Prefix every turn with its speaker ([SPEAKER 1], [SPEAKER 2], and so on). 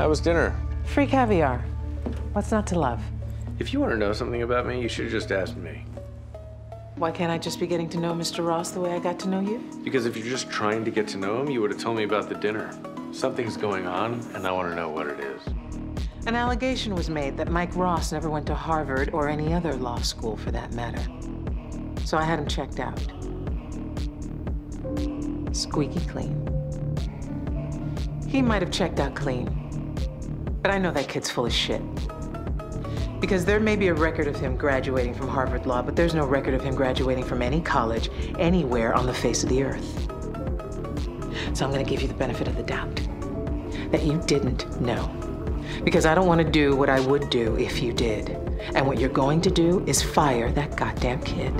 [SPEAKER 1] How was dinner?
[SPEAKER 2] Free caviar. What's not to love?
[SPEAKER 1] If you want to know something about me, you should have just asked me.
[SPEAKER 2] Why can't I just be getting to know Mr. Ross the way I got to know you?
[SPEAKER 1] Because if you're just trying to get to know him, you would have told me about the dinner. Something's going on, and I want to know what it is.
[SPEAKER 2] An allegation was made that Mike Ross never went to Harvard or any other law school for that matter. So I had him checked out. Squeaky clean. He might have checked out clean, but I know that kid's full of shit. Because there may be a record of him graduating from Harvard Law, but there's no record of him graduating from any college anywhere on the face of the earth. So I'm gonna give you the benefit of the doubt that you didn't know. Because I don't want to do what I would do if you did. And what you're going to do is fire that goddamn kid.